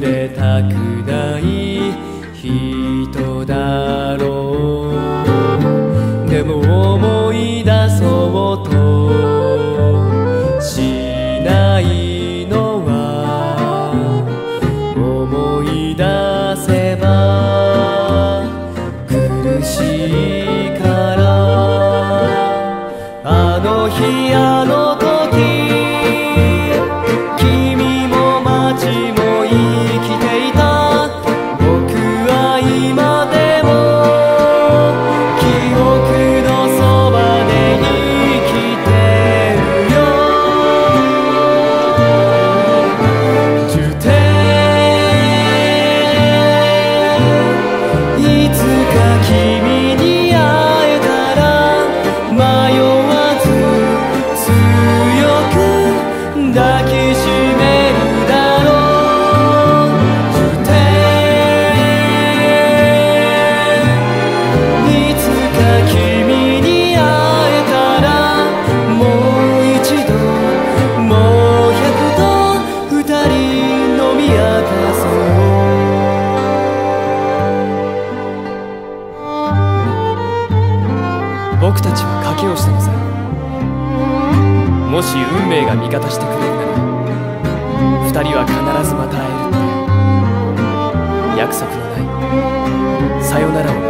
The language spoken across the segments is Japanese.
触れたくない人だろう。でも思い出そうとしないのは思い出せば苦しいからあの日あのが味方してくれるなら2人は必ずまた会える。って約束のない。さよならを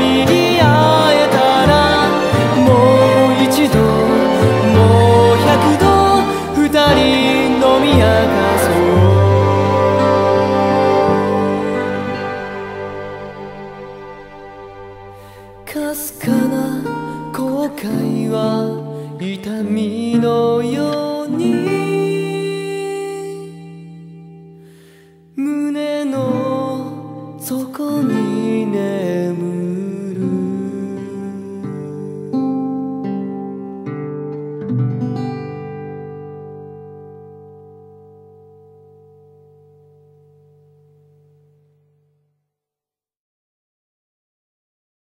界は痛みのように。胸の底に